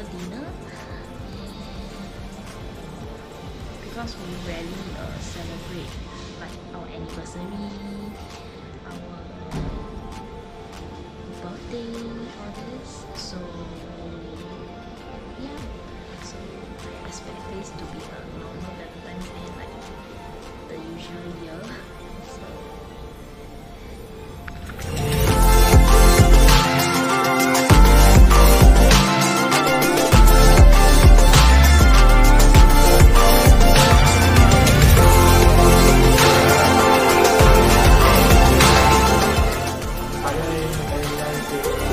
dinner because we rarely uh, celebrate like our anniversary, our birthday, all this. So yeah, so I expect this to be a normal Valentine's Day like the usual Hallelujah.